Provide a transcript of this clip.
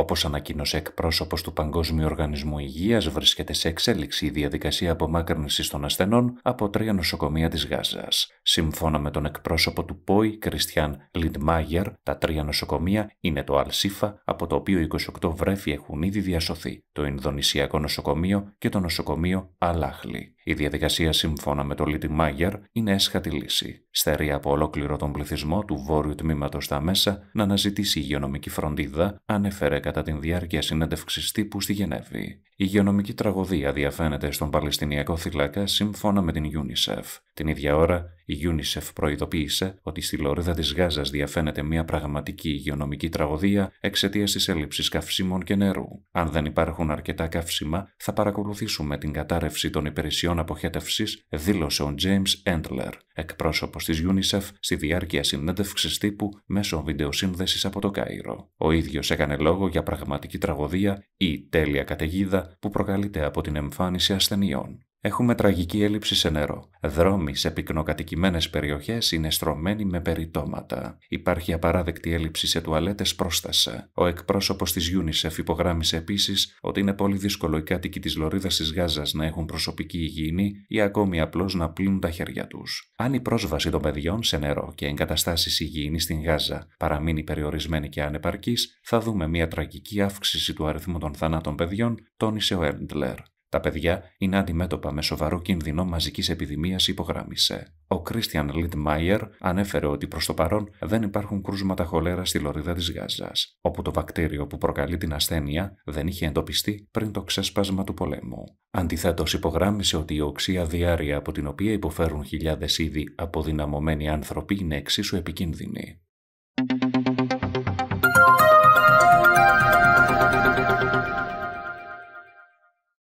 Όπως ανακοίνωσε εκπρόσωπος του Παγκόσμιου Οργανισμού Υγείας, βρίσκεται σε εξέλιξη η διαδικασία απομάκρυνσης των ασθενών από τρία νοσοκομεία της Γάζας. Σύμφωνα με τον εκπρόσωπο του ΠΟΗ, Κριστιαν Λιντμάγερ, τα τρία νοσοκομεία είναι το Αλσίφα, από το οποίο 28 βρέφη έχουν ήδη διασωθεί, το Ινδονησιακό νοσοκομείο και το νοσοκομείο Αλάχλι. Η διαδικασία, σύμφωνα με το Λίτι Μάγερ, είναι έσχατη λύση. Στερεί από ολόκληρο τον πληθυσμό του βόρειου τμήματος στα μέσα να αναζητήσει υγειονομική φροντίδα, ανέφερε κατά την διάρκεια συνέντευξης τύπου στη Γενέβη. Η υγειονομική τραγωδία διαφαίνεται στον Παλαιστινιακό θύλακα σύμφωνα με την UNICEF. Την ίδια ώρα, η UNICEF προειδοποίησε ότι στη λωρίδα της Γάζας διαφαίνεται μια πραγματική υγειονομική τραγωδία εξαιτίας της έλλειψης καυσίμων και νερού. Αν δεν υπάρχουν αρκετά καύσιμα, θα παρακολουθήσουμε την κατάρρευση των υπηρεσιών αποχέτευσης, δήλωσε ο James Endler, εκπρόσωπος της UNICEF, στη διάρκεια συνέντευξης τύπου μέσω βιντεοσύνδεσης από το Κάιρο. Ο ίδιος έκανε λόγο για πραγματική τραγωδία ή τέλεια καταιγίδα που προκαλείται από την εμφάνιση ασθενειών. Έχουμε τραγική έλλειψη σε νερό. Δρόμοι σε πυκνοκατοικημένες περιοχές είναι στρωμένοι με περιτώματα. Υπάρχει απαράδεκτη έλλειψη σε τουαλέτες πρόσθεσε. Ο εκπρόσωπος της UNICEF υπογράμμισε επίσης ότι είναι πολύ δύσκολο οι κάτοικοι της Λωρίδας της Γάζας να έχουν προσωπική υγιεινή ή ακόμη απλώς να πλύνουν τα χέρια τους. Αν η πρόσβαση των παιδιών σε νερό και εγκαταστάσεις υγιεινής στην Γάζα παραμείνει περιορισμένη και ανεπαρκής, θα δούμε μια τραγική αύξηση του αριθμού των θανάτων παιδιών, τόνισε ο Έρντλερ. Τα παιδιά είναι αντιμέτωπα με σοβαρό κίνδυνο μαζικής επιδημίας, υπογράμμισε. Ο Κρίστιαν Λιντμάιερ ανέφερε ότι προς το παρόν δεν υπάρχουν κρούσματα χολέρα στη λωρίδα της Γάζας, όπου το βακτήριο που προκαλεί την ασθένεια δεν είχε εντοπιστεί πριν το ξέσπασμα του πολέμου. Αντιθέτως, υπογράμμισε ότι η οξία διάρκεια από την οποία υποφέρουν χιλιάδες ήδη αποδυναμωμένοι άνθρωποι είναι εξίσου επικίνδυνη.